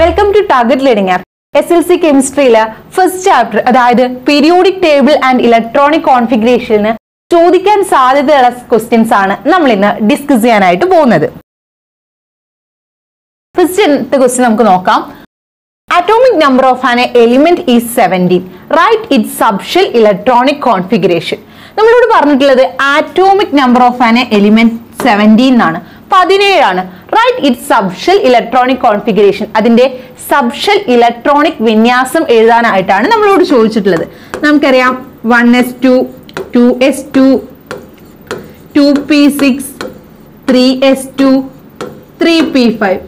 Welcome to target learning app S L C കെമിസ്ട്രിയിലെ first chapter അതായത് periodic table and electronic കോൺഫിഗറേഷന് ചോദിക്കാൻ സാധ്യതയുള്ള questions ആണ് നമ്മൾ ഇന്ന് ഡിസ്കസ് ചെയ്യാനായിട്ട് പോകുന്നത്. ഫസ്റ്റ് ക്വസ്റ്റ്യൻ നമുക്ക് നോക്കാം. Atomic number of an element is 17 write its subshell electronic configuration. നമ്മളോട് പറഞ്ഞിട്ടുള്ളത് atomic number of an element seventeen എന്നാണ്. പതിനേഴാണ്. Write it subshell electronic configuration അതിന്റെ സബ്ഷൽ ഇലക്ട്രോണിക് വിന്യാസം എഴുതാനായിട്ടാണ് നമ്മളോട് ചോദിച്ചിട്ടുള്ളത്. നമുക്കറിയാം one S two two S two two P six three S two three P five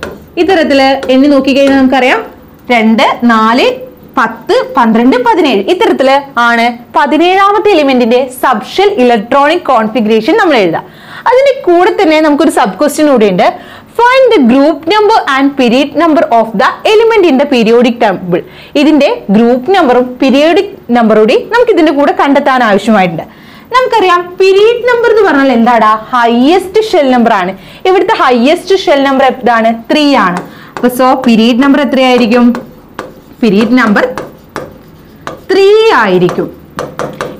ഇത്തരത്തിൽ എണ്ണി നോക്കിക്കഴിഞ്ഞാൽ നമുക്കറിയാം രണ്ട് നാല് പത്ത് പന്ത്രണ്ട് പതിനേഴ്. ഇത്തരത്തിൽ ആണ് പതിനേഴാമത്തെ എലിമെന്റിന്റെ സബ്ഷൽ ഇലക്ട്രോണിക് കോൺഫിഗറേഷൻ നമ്മൾ എഴുതാം അതിന്റെ കൂടെ തന്നെ നമുക്കൊരു സബ് ക്വസ്റ്റ്യൻ കൂടെ ഉണ്ട് find the group number and period number of the element in the periodic table ഇതിന്റെ ഗ്രൂപ്പ് നമ്പറും പീരിയോഡിക് നമ്പറും കൂടി നമുക്ക് ഇതിന്റെ കൂടെ കണ്ടെത്താൻ ആവശ്യമായിട്ടുണ്ട്. നമുക്കറിയാം പീരീഡ് നമ്പർ എന്ന് പറഞ്ഞാൽ എന്താടാ? ഹയസ്റ്റ് ഷെൽ നമ്പർ ആണ്. ഇവിടുത്തെ ഹയസ്റ്റ് ഷെൽ നമ്പർ എന്താണ് ത്രീ ആണ്. അപ്പൊ സോ പീരീഡ് നമ്പർ എത്രയായിരിക്കും? പീരീഡ് നമ്പർ ത്രീ ആയിരിക്കും.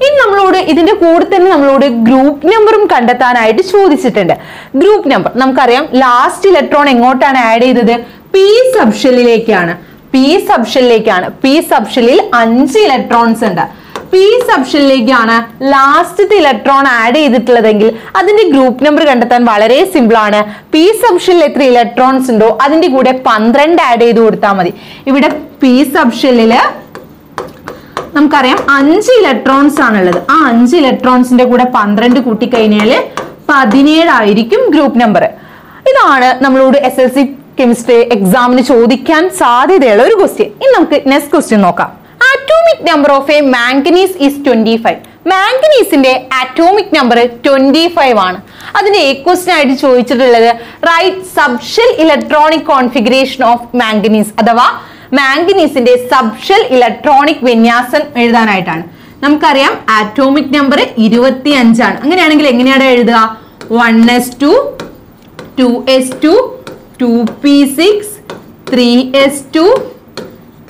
ഇനി നമ്മളോട് ഇതിന്റെ കൂടെ തന്നെ നമ്മളോട് ഗ്രൂപ്പ് നമ്പറും കണ്ടെത്താനായിട്ട് ചോദിച്ചിട്ടുണ്ട്. ഗ്രൂപ്പ് നമ്പർ നമുക്കറിയാം ലാസ്റ്റ് ഇലക്ട്രോൺ എങ്ങോട്ടാണ് ആഡ് ചെയ്തത്? പി സബ്ഷെല്ലിലേക്കാണ് പി സബ്ഷെല്ലിലേക്കാണ് പി സബ്ഷെല്ലിൽ അഞ്ച് ഇലക്ട്രോൺസ് ഉണ്ട്. പി സബ്ഷനിലേക്കാണ് ലാസ്റ്റത്തെ ഇലക്ട്രോൺ ആഡ് ചെയ്തിട്ടുള്ളതെങ്കിൽ അതിന്റെ ഗ്രൂപ്പ് നമ്പർ കണ്ടെത്താൻ വളരെ സിമ്പിൾ ആണ്. പി സബ്ഷനിൽ എത്ര ഇലക്ട്രോൺസ് ഉണ്ടോ അതിന്റെ കൂടെ പന്ത്രണ്ട് ആഡ് ചെയ്ത് കൊടുത്താൽ മതി. ഇവിടെ പി സബ്ഷെല്ലിൽ നമുക്കറിയാം അഞ്ച് ഇലക്ട്രോൺസ് ആണുള്ളത്. ആ അഞ്ച് ഇലക്ട്രോൺസിന്റെ കൂടെ പന്ത്രണ്ട് കൂട്ടിക്കഴിഞ്ഞാൽ പതിനേഴായിരിക്കും ഗ്രൂപ്പ് നമ്പർ ഇതാണ് നമ്മളോട് എസ് എൽ സി കെമിസ്ട്രി എക്സാമിന് ചോദിക്കാൻ സാധ്യതയുള്ള ഒരു ക്വസ്റ്റ്യൻ ഇനി നമുക്ക് നെക്സ്റ്റ് ക്വസ്റ്റ്യൻ നോക്കാം. Atomic number of a manganese is twenty five മാംഗനീസിന്റെ atomic number twenty five ആണ്. അതിന്റെ എ ക്വസ്റ്റ്യൻ ആയിട്ട് ചോദിച്ചിട്ടുള്ളത് write subshell electronic configuration of manganese അഥവാ മാംഗനീസിന്റെ സബ്ഷൽ ഇലക്ട്രോണിക് വിന്യാസം എഴുതാനായിട്ടാണ്. നമുക്കറിയാം ആറ്റോമിക് നമ്പർ ഇരുപത്തി അഞ്ചാണ് അങ്ങനെയാണെങ്കിൽ എങ്ങനെയാണ് എഴുതുക? One S two two S two two P six three S two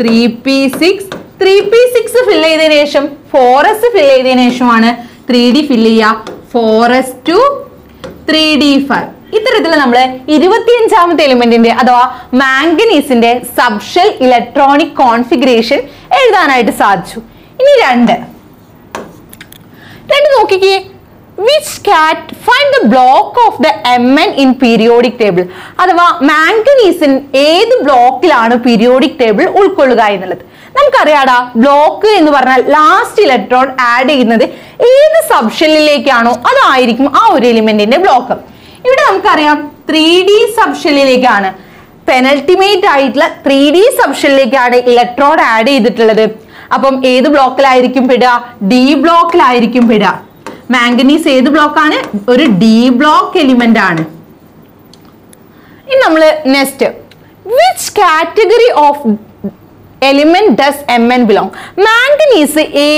three P six three P six fill ചെയ്തതിനു ശേഷം ഫോർ എസ് ഫില്ല് ചെയ്തതിനു ശേഷമാണ് ത്രീ ഡി ഫില്ല് ചെയ്യുക. Four S two three D five ഇത്തരത്തിൽ നമ്മൾ ഇരുപത്തിയഞ്ചാമത്തെ എലിമെന്റിന്റെ അഥവാ മാംഗനീസിന്റെ subshell electronic configuration എഴുതാനായിട്ട് സാധിച്ചു. ഇനി രണ്ട്. രണ്ട് നോക്കിക്കേ. Which cat find the block of the M N in periodic table അഥവാ മാംഗനീസിൻ ഏത് ബ്ലോക്കിലാണ് പീരിയോഡിക് ടേബിൾ ഉൾക്കൊള്ളുക എന്നുള്ളത്? നമുക്കറിയാടാ ബ്ലോക്ക് എന്ന് പറഞ്ഞാൽ ലാസ്റ്റ് ഇലക്ട്രോൺ ആഡ് ചെയ്യുന്നത് ഏത് സബ്ഷെല്ലിലേക്കാണോ അതായിരിക്കും ആ ഒരു എലിമെന്റിന്റെ ബ്ലോക്ക് ഇവിടെ നമുക്കറിയാം ത്രീ ഡി സബ്ഷെല്ലിലേക്കാണ് പെനൽറ്റിമേറ്റ് ആയിട്ടുള്ള ത്രീ ഡി സബ്ഷെല്ലിലേക്കാണ് ഇലക്ട്രോഡ് ആഡ് ചെയ്തിട്ടുള്ളത്. അപ്പം ഏത് ബ്ലോക്കിലായിരിക്കും പെടുക? ഡി ബ്ലോക്കിലായിരിക്കും പെടുക. മാംഗനീസ് ഏത് ബ്ലോക്കാണ് ഒരു ഡി ബ്ലോക്ക് എലിമെന്റ് ആണ്. ഇനി നമ്മൾ next which category of element does M N belong manganese a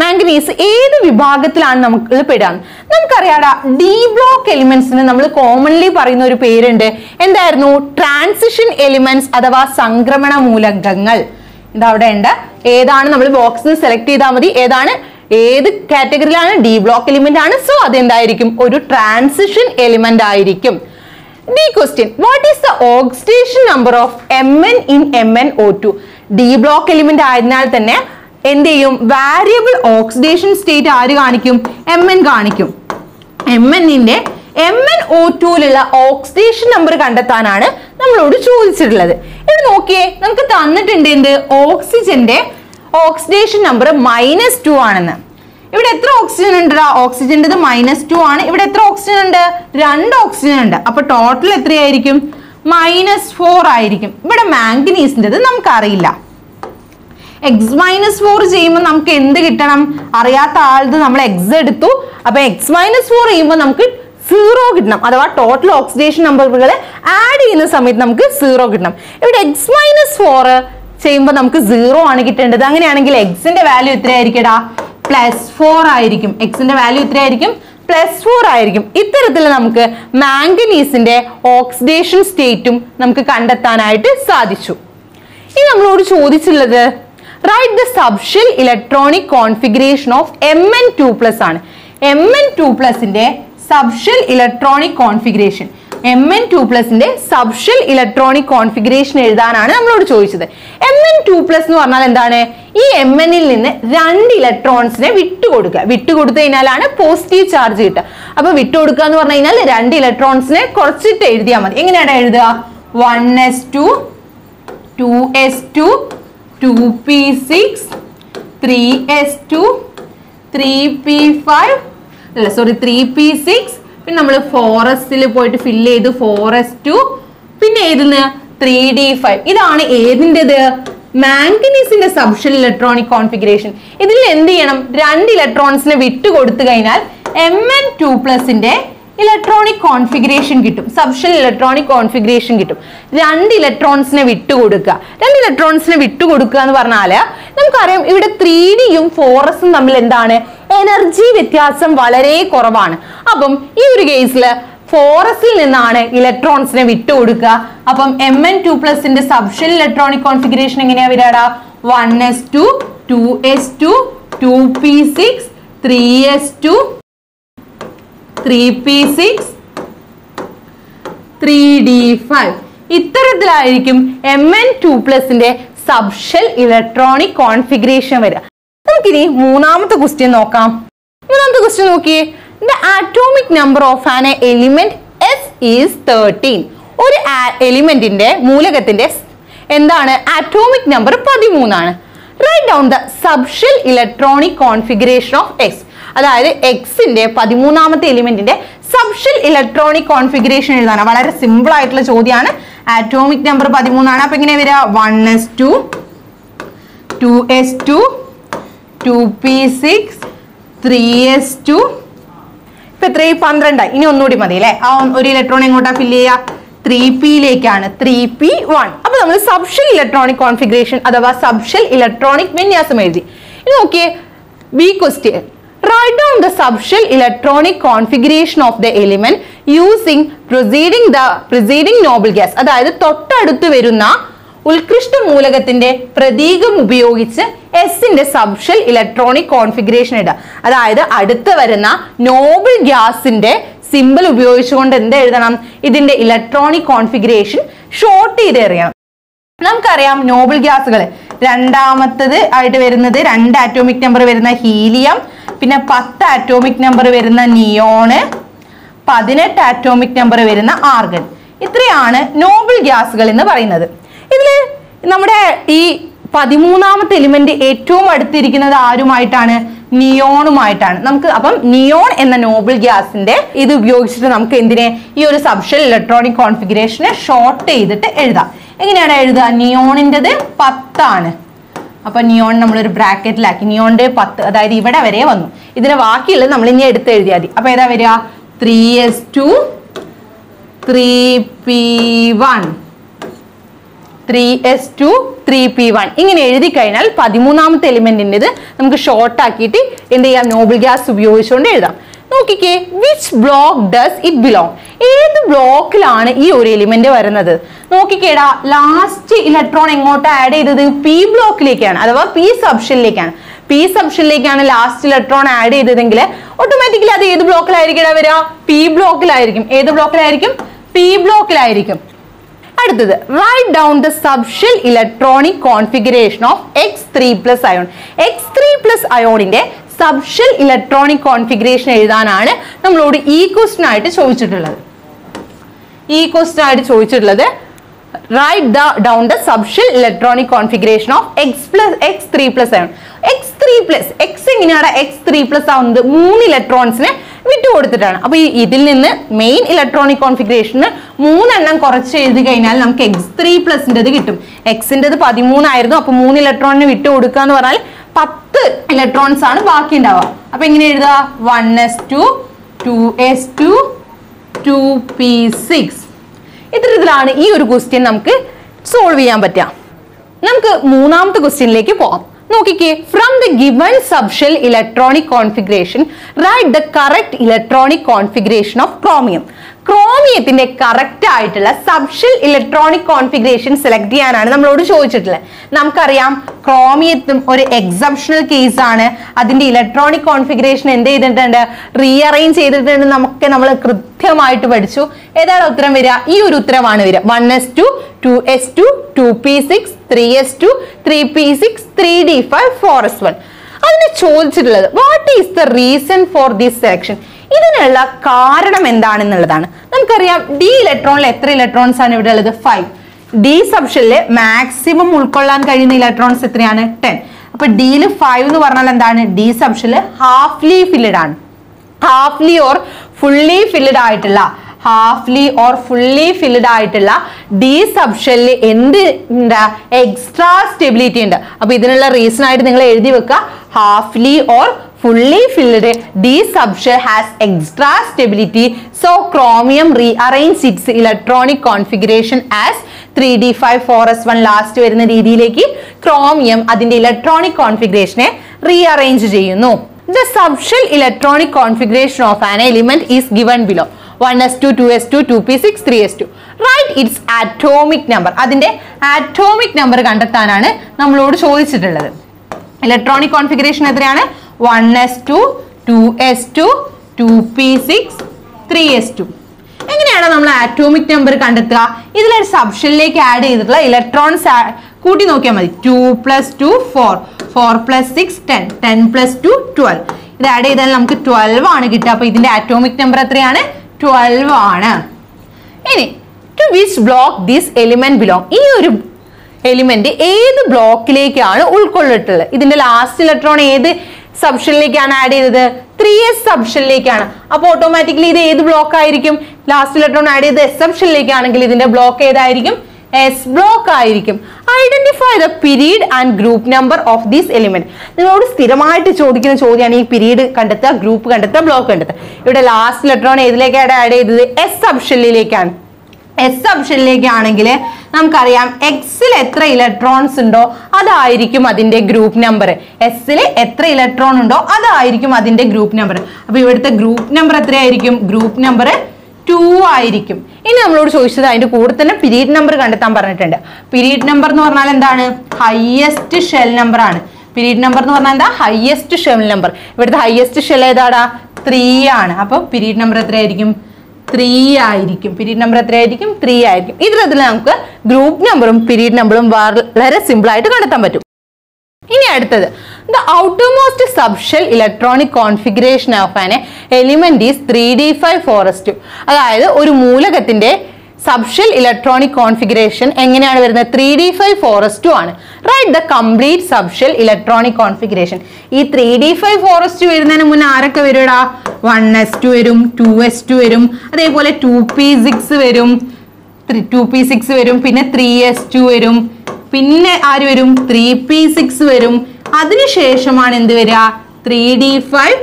manganese ഏത് വിഭാഗത്തിലാണ് നമുക്ക് പെടാൻ നമുക്കറിയാടാ ഡി ബ്ലോക്ക് എലിമെന്റ്സിന് നമ്മൾ കോമൺലി പറയുന്ന ഒരു പേരുണ്ട്. എന്തായിരുന്നു? ട്രാൻസിഷൻ എലിമെന്റ്സ് അഥവാ സംക്രമണ മൂലകങ്ങൾ. ഇതവിടെ ഉണ്ട്. ഏതാണ് നമ്മൾ ബോക്സിൽ സെലക്ട് ചെയ്താൽ മതി. ഏതാണ്? ഏത് കാറ്റഗറിയിലാണ് ഡി ബ്ലോക്ക് എലിമെന്റ് ആണ്? സോ അതെന്തായിരിക്കും? ഒരു ട്രാൻസിഷൻ എലിമെന്റ് ആയിരിക്കും. D question what is the oxidation number of M N in M N O two D block element ആയതിനാൽ തന്നെ എന്ത് ചെയ്യും? വാരിയബിൾ ഓക്സിഡേഷൻ സ്റ്റേറ്റ് ആര് കാണിക്കും? എം എൻ കാണിക്കും എം എന്നിന്റെ എം എൻ ഒ ടുവിലുള്ള ഓക്സിഡേഷൻ നമ്പർ കണ്ടെത്താനാണ് നമ്മളോട് ചോദിച്ചിട്ടുള്ളത്. ഇവിടെ നോക്കിയേ നമുക്ക് തന്നിട്ടുണ്ട് എന്ത്? ഓക്സിജന്റെ ഓക്സിഡേഷൻ നമ്പർ മൈനസ് ടു ആണെന്ന്. ഇവിടെ എത്ര ഓക്സിജൻ ഉണ്ട് ഓക്സിജന്റെ മൈനസ് ടു ആണ്. ഇവിടെ എത്ര ഓക്സിജൻ ഉണ്ട്? രണ്ട് ഓക്സിജൻ ഉണ്ട്. അപ്പൊ ടോട്ടൽ എത്രയായിരിക്കും? മൈനസ് ഫോർ ആയിരിക്കും. ഇവിടെ മാംഗനീസിന്റെത് നമുക്കറിയില്ല. എക്സ് മൈനസ് ഫോർ ചെയ്യുമ്പോൾ നമുക്ക് എന്ത് കിട്ടണം? അറിയാത്ത ആളത് നമ്മൾ എക്സ് എടുത്തു. അപ്പൊ എക്സ് മൈനസ് ഫോർ ചെയ്യുമ്പോൾ നമുക്ക് സീറോ കിട്ടണം. അഥവാ ടോട്ടൽ ഓക്സിഡേഷൻ നമ്പറുകൾ ആഡ് ചെയ്യുന്ന സമയത്ത് നമുക്ക് സീറോ കിട്ടണം. ഇവിടെ എക്സ് മൈനസ് ഫോർ ചെയ്യുമ്പോൾ നമുക്ക് സീറോ ആണ് കിട്ടേണ്ടത്. അങ്ങനെയാണെങ്കിൽ എക്സിന്റെ വാല്യൂ എത്രയായിരിക്കടാ പ്ലസ് ഫോർ ആയിരിക്കും. എക്സിന്റെ വാല്യൂ എത്രയായിരിക്കും പ്ലസ് ഫോർ ആയിരിക്കും. ഇത്തരത്തിൽ നമുക്ക് മാംഗനീസിന്റെ ഓക്സിഡേഷൻ സ്റ്റേറ്റും നമുക്ക് കണ്ടെത്താനായിട്ട് സാധിച്ചു. ഇനി നമ്മളോട് ചോദിച്ചുള്ളത് write the subshell electronic configuration of M N two plus ആണ്. M N two പ്ലസിന്റെ subshell electronic configuration M N two പ്ലസിന്റെ subshell electronic configuration എഴുതാനാണ് നമ്മളോട് ചോദിച്ചത്. എം എൻ ടു പ്ലസ് എന്ന് പറഞ്ഞാൽ എന്താണ്? ഈ എം ൽ നിന്ന് രണ്ട് ഇലക്ട്രോൺസിനെ വിട്ടുകൊടുക്കുക. വിട്ടുകൊടുത്തു കഴിഞ്ഞാലാണ് പോസിറ്റീവ് ചാർജ് കിട്ടുക. അപ്പൊ വിട്ടുകൊടുക്കുക എന്ന് പറഞ്ഞു കഴിഞ്ഞാൽ രണ്ട് ഇലക്ട്രോൺസിനെ കുറച്ചിട്ട് എഴുതിയാൽ മതി. എങ്ങനെയാണ് എഴുതുക? One S two two S two two P six three S two three P five അല്ല സോറി ത്രീ പി സിക്സ് പിന്നെ നമ്മൾ ഫോറസ്റ്റിൽ പോയിട്ട് ഫില്ല് ചെയ്ത് എസ് ടു പിന്നെ ഏതിന് ത്രീ ഡി ഫൈവ് ഇതാണ് ഏതിന്റെത്? മാംഗനീസിന്റെ സബ്ഷൻ ഇലക്ട്രോണിക് കോൺഫിഗറേഷൻ. ഇതിൽ എന്ത് ചെയ്യണം? രണ്ട് ഇലക്ട്രോൺസിനെ വിട്ടു കൊടുത്തു കഴിഞ്ഞാൽ എം എൻ ടു പ്ലസിന്റെ ഇലക്ട്രോണിക് കോൺഫിഗറേഷൻ കിട്ടും. സബ്ഷൽ ഇലക്ട്രോണിക് കോൺഫിഗറേഷൻ കിട്ടും. രണ്ട് ഇലക്ട്രോൺസിനെ വിട്ടുകൊടുക്കുക. രണ്ട് ഇലക്ട്രോൺസിനെ വിട്ടുകൊടുക്കുക എന്ന് പറഞ്ഞാൽ നമുക്കറിയാം ഇവിടെ ത്രീ ഡിയും ഫോറസും തമ്മിൽ എന്താണ്? എനർജി വ്യത്യാസം വളരെ കുറവാണ്. അപ്പം ഈ ഒരു കേസിൽ ഫോറസിൽ നിന്നാണ് ഇലക്ട്രോൺസിനെ വിട്ടുകൊടുക്കുക. അപ്പം എം എൻ ടു പ്ലസിന്റെ സബ്ഷൽ ഇലക്ട്രോണിക് കോൺഫിഗറേഷൻ എങ്ങനെയാ വരാടാ one S two two S two two P six three S two three P six three D five ഇത്തരത്തിലായിരിക്കും M N two പ്ലസിന്റെ സബ്ഷൽ ഇലക്ട്രോണിക് കോൺഫിഗറേഷൻ വരിക. നമുക്കിനി മൂന്നാമത്തെ ക്വസ്റ്റ്യൻ നോക്കാം. മൂന്നാമത്തെ question നോക്കിയേ. The atomic number of an element S is thirteen ഒരു എലിമെന്റിന്റെ മൂലകത്തിന്റെ എന്താണ്? Atomic number പതിമൂന്നാണ്. Write down the subshell electronic configuration of X അതായത് എക്സിന്റെ പതിമൂന്നാമത്തെ എലിമെന്റിന്റെ സബ്ഷൽ ഇലക്ട്രോണിക് കോൺഫിഗറേഷൻ എഴുതാനാണ്. വളരെ സിമ്പിൾ ആയിട്ടുള്ള ചോദ്യമാണ് ആറ്റോമിക് നമ്പർ പതിമൂന്നാണ്. അപ്പൊ ഇങ്ങനെ വരിക? One S two two S two two P six three S two ഇപ്പൊ എത്രയും പന്ത്രണ്ടായി ഇനി ഒന്നുകൂടി മതി അല്ലേ? ആ ഒരു ഇലക്ട്രോൺ എങ്ങോട്ടാ ഫില്ല് ചെയ്യുക? ത്രീ പിയിലേക്കാണ് ത്രീ പി വൺ അപ്പൊ നമ്മൾ സബ്ഷൽ ഇലക്ട്രോണിക് കോൺഫിഗറേഷൻ അഥവാ സബ്ഷൽ ഇലക്ട്രോണിക് വിന്യാസം എഴുതി. ഇനി നോക്കിയേ B question write down the subshell electronic configuration of the element using preceding the preceding noble gas അതായത് തൊട്ടടുത്ത് വരുന്ന ഉത്കൃഷ്ട മൂലകത്തിന്റെ പ്രതീകം ഉപയോഗിച്ച് എസിന്റെ സബ്ഷൽ ഇലക്ട്രോണിക് കോൺഫിഗറേഷൻ ഇടുക. അതായത് അടുത്ത് വരുന്ന നോബിൾ ഗ്യാസിന്റെ സിമ്പിൾ ഉപയോഗിച്ചുകൊണ്ട് എന്ത് എഴുതണം? ഇതിന്റെ ഇലക്ട്രോണിക് കോൺഫിഗറേഷൻ ഷോർട്ട് ചെയ്ത് എറിയണം. നമുക്കറിയാം നോബിൾ ഗ്യാസുകൾ രണ്ടാമത്തത് ആയിട്ട് വരുന്നത് രണ്ട് ആറ്റോമിക് നമ്പർ വരുന്ന ഹീലിയം പിന്നെ പത്ത് ആറ്റോമിക് നമ്പർ വരുന്ന നിയോണ് പതിനെട്ട് ആറ്റോമിക് നമ്പർ വരുന്ന ആർഗൺ ഇത്രയാണ് നോബിൾ ഗ്യാസുകൾ എന്ന് പറയുന്നത്. ഇതിൽ നമ്മുടെ ഈ പതിമൂന്നാമത്തെ എലിമെന്റ് ഏറ്റവും അടുത്തിരിക്കുന്നത് ആരുമായിട്ടാണ്? നിയോണുമായിട്ടാണ് നമുക്ക് അപ്പം നിയോൺ എന്ന നോബിൾ ഗ്യാസിന്റെ ഇത് ഉപയോഗിച്ചിട്ട് നമുക്ക് എന്തിനെ ഈ ഒരു സബ്ഷൽ ഇലക്ട്രോണിക് കോൺഫിഗറേഷനെ ഷോർട്ട് ചെയ്തിട്ട് എഴുതാം. എങ്ങനെയാണ് എഴുതുക? നിയോണിന്റെത് പത്താണ്. അപ്പൊ നിയോൺ നമ്മളൊരു ബ്രാക്കറ്റിലാക്കി നിയോണിന്റെ പത്ത് അതായത് ഇവിടെ വരെ വന്നു. ഇതിന് ബാക്കിയുള്ളത് നമ്മൾ ഇനി എടുത്ത് എഴുതിയാൽ മതി. അപ്പൊ ഏതാ വരിക? Three S two three P one three S two three P one ഇങ്ങനെ എഴുതി കഴിഞ്ഞാൽ പതിമൂന്നാമത്തെ എലിമെന്റിന്റെത് നമുക്ക് ഷോർട്ടാക്കിയിട്ട് എന്ത് ചെയ്യാം? നോബിൾ ഗ്യാസ് ഉപയോഗിച്ചുകൊണ്ട് എഴുതാം. നോക്കിക്കേ which block does it belong ഏത് ബ്ലോക്കിലാണ് ഈ ഒരു എലിമെന്റ് വരുന്നത്? നോക്കിക്കേടാ ലാസ്റ്റ് ഇലക്ട്രോൺ എങ്ങോട്ട് ആഡ് ചെയ്തത്? പി ബ്ലോക്കിലേക്കാണ് അഥവാ P സബ്ഷനിലേക്കാണ് P സബ്ഷനിലേക്കാണ് last electron add ചെയ്തതെങ്കിൽ automatically അത് ഏത് ബ്ലോക്കിലായിരിക്കും വരിക പി ബ്ലോക്കിലായിരിക്കും ഏത് ബ്ലോക്കിലായിരിക്കും പി ബ്ലോക്കിലായിരിക്കും അടുത്തത് write down the subshell electronic configuration of X three plus ion X three plus അയോണിന്റെ subshell electronic configuration എഴുതാനാണ് നമ്മളോട് ഈ ക്വസ്റ്റൻ ആയിട്ട് ചോദിച്ചിട്ടുള്ളത്. ഈ ക്വസ്റ്റൻ ആയിട്ട് ചോദിച്ചിട്ടുള്ളത് write the down the subshell electronic configuration of X plus X three plus ആണ് X three plus X എങ്ങനെയാണ് എക്സ് ത്രീ പ്ലസ് ആവുന്നത്? മൂന്ന് ഇലക്ട്രോൺസിന് വിട്ടു കൊടുത്തിട്ടാണ്. അപ്പൊ ഈ ഇതിൽ നിന്ന് മെയിൻ ഇലക്ട്രോണിക് കോൺഫിഗറേഷന് മൂന്നെണ്ണം കുറച്ച് എഴുതി കഴിഞ്ഞാൽ നമുക്ക് എക്സ് ത്രീ പ്ലസിന്റെത് കിട്ടും. എക്സിന്റെത് പതിമൂന്നായിരുന്നു. അപ്പോൾ മൂന്ന് ഇലക്ട്രോണിന് വിട്ടു കൊടുക്കുക എന്ന് പറഞ്ഞാൽ പത്ത് ഇലക്ട്രോൺസ് ആണ് ബാക്കി ഉണ്ടാവുക അപ്പൊ എങ്ങനെ എഴുതുക? One S two two S two two P six ഇത്തരത്തിലാണ് ഈ ഒരു ക്വസ്റ്റ്യൻ നമുക്ക് സോൾവ് ചെയ്യാൻ പറ്റുക. നമുക്ക് മൂന്നാമത്തെ ക്വസ്റ്റ്യനിലേക്ക് പോകാം. നോക്കിക്കേ from the given subshell electronic configuration write the correct electronic configuration of chromium ക്രോമിയത്തിന്റെ correct ആയിട്ടുള്ള സബ്ഷൽ ഇലക്ട്രോണിക് കോൺഫിഗറേഷൻ സെലക്ട് ചെയ്യാനാണ് നമ്മളോട് ചോദിച്ചിട്ടുള്ളത്. നമുക്കറിയാം ക്രോമിയത്തും ഒരു എക്സംഷണൽ കേസ് ആണ്. അതിന്റെ ഇലക്ട്രോണിക് കോൺഫിഗറേഷൻ എന്ത് ചെയ്തിട്ടുണ്ട്? റീഅറേഞ്ച് ചെയ്തിട്ടുണ്ട് നമുക്ക് നമ്മൾ കൃത്യമായിട്ട് പഠിച്ചു. ഏതാണ് ഉത്തരം വരിക? ഈ ഒരു ഉത്തരമാണ് വരിക. One S two two S two two P six three S two three P six three D five four S one അതിന് ചോദിച്ചിട്ടുള്ളത് what is the reason for this selection ഇതിനുള്ള കാരണം എന്താണെന്നുള്ളതാണ്. നമുക്കറിയാം ഡി ഇലക്ട്രോണിൽ എത്ര ഇലക്ട്രോൺസ് ആണ് ഇവിടെ ഉള്ളത്? ഫൈവ് ഡി സബ്ഷനിൽ മാക്സിമം ഉൾക്കൊള്ളാൻ കഴിയുന്ന ഇലക്ട്രോൺസ് എത്രയാണ്? ടെൻ അപ്പൊ ഡിയിൽ ഫൈവ് എന്ന് പറഞ്ഞാൽ എന്താണ്? ഡി സബ്ഷനിൽ ഹാഫ്ലി ഫില്ലഡ് ആണ്. ഹാഫ്ലി ഓർ ഫുള്ളി ഫില്ലഡ് ആയിട്ടുള്ള ഹാഫ്ലി ഓർ ഫുള്ളി ഫില്ലഡ് ആയിട്ടുള്ള ഡി സബ്ഷനിൽ എന്ത് എന്താ എക്സ്ട്രാ സ്റ്റെബിലിറ്റി ഉണ്ട്. അപ്പൊ ഇതിനുള്ള റീസൺ ആയിട്ട് നിങ്ങൾ എഴുതി വെക്കുക. Halfly or fully filled so subshell has extra stability. So chromium as its electronic configuration as 3d5 4s1 last വരുന്ന രീതിയിലേക്ക് ക്രോമിയം അതിന്റെ ഇലക്ട്രോണിക് കോൺഫിഗറേഷനെ റീഅറേഞ്ച് ചെയ്യുന്നു. The subshell electronic configuration of an element is given below one S two two S two two P six three S two write its atomic number അതിന്റെ atomic number കണ്ടെത്താനാണ് നമ്മളോട് ചോദിച്ചിട്ടുള്ളത്. Electronic configuration എത്രയാണ്? One S two two S two two P six three S two എങ്ങനെയാണ് നമ്മൾ atomic number കണ്ടെത്തുക? ഇതിലൊരു സബ്ഷനിലേക്ക് add ചെയ്തിട്ടുള്ള ഇലക്ട്രോൺസ് കൂട്ടി നോക്കിയാൽ മതി. Two plus two four four plus six ten ten plus two twelve ഇത് ആഡ് ചെയ്താൽ നമുക്ക് ട്വൽവ് ആണ് കിട്ടുക. അപ്പോൾ ഇതിന്റെ ആറ്റോമിക് നമ്പർ എത്രയാണ്? ട്വൽവ് ആണ്. ഇനി two which block this element belong ഈ ഒരു എലിമെന്റ് ഏത് ബ്ലോക്കിലേക്കാണ് ഉൾക്കൊള്ളിട്ടുള്ളത്? ഇതിന്റെ ലാസ്റ്റ് ഇലക്ട്രോൺ ഏത് സബ്ഷനിലേക്കാണ് ആഡ് ചെയ്തത്. ത്രീ എസ് സബ്ഷനിലേക്കാണ് അപ്പോൾ ഓട്ടോമാറ്റിക്കലി ഇത് ഏത് ബ്ലോക്ക് ആയിരിക്കും? ലാസ്റ്റ് ലെറ്റർ ആഡ് ചെയ്ത് എസ് സബ്ഷനിലേക്കാണെങ്കിൽ ഇതിന്റെ ബ്ലോക്ക് ഏതായിരിക്കും? എസ് ബ്ലോക്ക് ആയിരിക്കും. Identify the period and group number of these element നിങ്ങളോട് സ്ഥിരമായിട്ട് ചോദിക്കുന്ന ചോദ്യമാണ് ഈ പിരീഡ് കണ്ടെത്തുക ഗ്രൂപ്പ് കണ്ടെത്തുക ബ്ലോക്ക് കണ്ടെത്തുക. ഇവിടെ ലാസ്റ്റ് ഇലക്ട്രോൺ ഏതിലേക്കാണ് ആഡ് ചെയ്തത്? എസ് സബ്ഷനിലേക്കാണ് എസ് ഓപ്ഷനിലേക്കാണെങ്കിൽ നമുക്കറിയാം എക്സിൽ എത്ര ഇലക്ട്രോൺസ് ഉണ്ടോ അതായിരിക്കും അതിന്റെ ഗ്രൂപ്പ് നമ്പർ എസിൽ എത്ര ഇലക്ട്രോൺ ഉണ്ടോ അതായിരിക്കും അതിന്റെ ഗ്രൂപ്പ് നമ്പർ അപ്പോൾ ഇവിടുത്തെ ഗ്രൂപ്പ് നമ്പർ എത്രയായിരിക്കും? ഗ്രൂപ്പ് നമ്പർ ടു ആയിരിക്കും. ഇനി നമ്മളോട് ചോദിച്ചത് അതിന്റെ കൂടെ തന്നെ പിരീഡ് നമ്പർ കണ്ടെത്താൻ പറഞ്ഞിട്ടുണ്ട്. പിരീഡ് നമ്പർ എന്ന് പറഞ്ഞാൽ എന്താണ്? ഹയസ്റ്റ് ഷെൽ നമ്പർ ആണ്. പിരീഡ് നമ്പർ എന്ന് പറഞ്ഞാൽ എന്താ? ഹയസ്റ്റ് ഷെൽ നമ്പർ ഇവിടുത്തെ ഹയസ്റ്റ് ഷെൽ ഏതാടാ? ത്രീ ആണ്. അപ്പോൾ പിരീഡ് നമ്പർ എത്രയായിരിക്കും? ത്രീ ആയിരിക്കും. പീരീഡ് നമ്പർ എത്രയായിരിക്കും? ത്രീ ആയിരിക്കും. ഇതിൽ നമുക്ക് ഗ്രൂപ്പ് നമ്പറും പീരീഡ് നമ്പറും വളരെ സിമ്പിൾ ആയിട്ട് കണ്ടെത്താൻ പറ്റും. ഇനി അടുത്തത്. The outermost subshell electronic configuration of an element is three D five four S അതായത് ഒരു മൂലകത്തിന്റെ സബ്ഷൽ ഇലക്ട്രോണിക് കോൺഫിഗറേഷൻ എങ്ങനെയാണ് വരുന്നത്? ത്രീ ഡി ഫൈവ് ഫോറസ്റ്റു ആണ്. Write the complete subshell electronic configuration ഈ three D five four S വരുന്നതിന് മുന്നേ ആരൊക്കെ വരുടാ വൺ എസ് ടു വരും ടു എസ് ടു വരും അതേപോലെ ടു പി സിക്സ് വരും ടു പി സിക്സ് വരും പിന്നെ ത്രീ എസ് ടു വരും പിന്നെ ആര് വരും? ത്രീ പി സിക്സ് വരും. അതിനുശേഷമാണ് എന്ത് വരിക? Three D five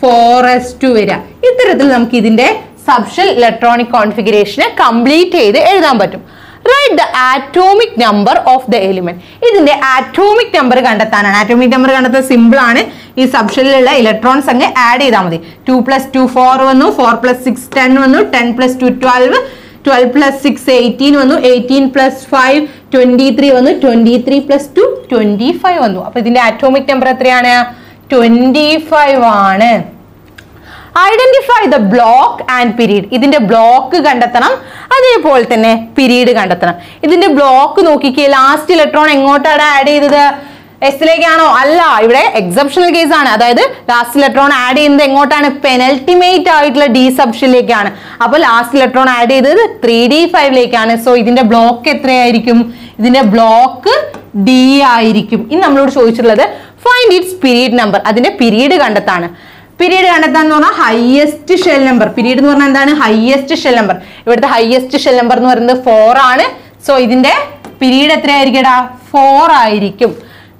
four S two വരിക. ഇത്തരത്തിൽ നമുക്ക് ഇതിന്റെ സബ്ഷൽ ഇലക്ട്രോണിക് കോൺഫിഗറേഷനെ കംപ്ലീറ്റ് ചെയ്ത് എഴുതാൻ പറ്റും. Write the atomic number of the element ഇതിന്റെ ആറ്റോമിക് നമ്പർ കണ്ടെത്താനാണ്. ആറ്റോമിക് നമ്പർ കണ്ടെത്താൻ സിമ്പിൾ ആണ്. ഈ സബ്ഷനിലുള്ള ഇലക്ട്രോൺസ് അങ്ങ് ആഡ് ചെയ്താൽ മതി. ടു പ്ലസ് ടു ഫോർ വന്നു. ഫോർ പ്ലസ് സിക്സ് ടെൻ വന്നു. Ten plus two twelve twelve plus six eighteen വന്നു. Eighteen plus five twenty three വന്നു. Twenty three plus two twenty five വന്നു. അപ്പൊ ഇതിന്റെ ആറ്റോമിക് നമ്പർ എത്രയാണ്? ട്വന്റി ഫൈവ് ആണ്. Identify the block and period ഇതിന്റെ block കണ്ടെത്തണം. അതേപോലെ തന്നെ പിരീഡ് കണ്ടെത്തണം. ഇതിന്റെ ബ്ലോക്ക് നോക്കിക്കേ ലാസ്റ്റ് ഇലക്ട്രോൺ എങ്ങോട്ടാണ് ആഡ് ചെയ്തത്? എസിലേക്കാണോ അല്ല ഇവിടെ എക്സെപ്ഷണൽ കേസ് ആണ്. അതായത് ലാസ്റ്റ് ഇലക്ട്രോൺ ആഡ് ചെയ്യുന്നത് എങ്ങോട്ടാണ്? പെനൽറ്റിമേറ്റ് ആയിട്ടുള്ള ഡി സബ്ഷനിലേക്കാണ് അപ്പൊ ലാസ്റ്റ് ഇലക്ട്രോൺ ആഡ് ചെയ്തത് ത്രീ ഡി ഫൈവിലേക്കാണ് സോ ഇതിന്റെ ബ്ലോക്ക് എത്രയായിരിക്കും? ഇതിന്റെ ബ്ലോക്ക് ഡി ആയിരിക്കും. ഇനി നമ്മളോട് ചോദിച്ചിട്ടുള്ളത് ഫൈൻഡ് ഇറ്റ്സ് പീരീഡ് നമ്പർ അതിന്റെ പിരീഡ് കണ്ടെത്താണ്. പീരീഡ് കണ്ടെത്താൻ എന്ന് പറഞ്ഞാൽ ഹയസ്റ്റ് ഷെൽ നമ്പർ പിരീഡ് എന്ന് പറഞ്ഞാൽ എന്താണ്? ഹയസ്റ്റ് ഷെൽ നമ്പർ ഇവിടുത്തെ ഹയസ്റ്റ് ഷെൽ നമ്പർ എന്ന് പറയുന്നത് ഫോർ ആണ്. സോ ഇതിന്റെ പിരീഡ് എത്രയായിരിക്കടാ? ഫോർ ആയിരിക്കും.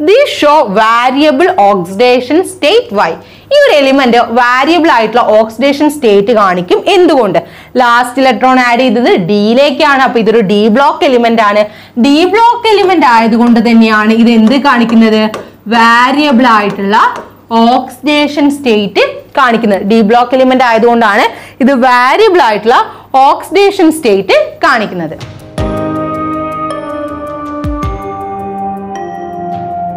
The show variable oxidation state why ഈ ഒരു എലിമെന്റ് വാരിയബിൾ ആയിട്ടുള്ള ഓക്സിഡേഷൻ സ്റ്റേറ്റ് കാണിക്കും. എന്തുകൊണ്ട്? ലാസ്റ്റ് ഇലക്ട്രോൺ ആഡ് ചെയ്തത് ഡിയിലേക്കാണ് അപ്പൊ ഇതൊരു ഡി ബ്ലോക്ക് എലിമെന്റ് ആണ്. ഡി ബ്ലോക്ക് എലിമെന്റ് ആയതുകൊണ്ട് തന്നെയാണ് ഇത് എന്ത് കാണിക്കുന്നത്? വാരിയബിൾ ആയിട്ടുള്ള ഓക്സിഡേഷൻ സ്റ്റേറ്റ് കാണിക്കുന്നത്. ഡി ബ്ലോക്ക് എലിമെന്റ് ആയതുകൊണ്ടാണ് ഇത് വാരിയബിൾ ആയിട്ടുള്ള ഓക്സിഡേഷൻ സ്റ്റേറ്റ് കാണിക്കുന്നത്.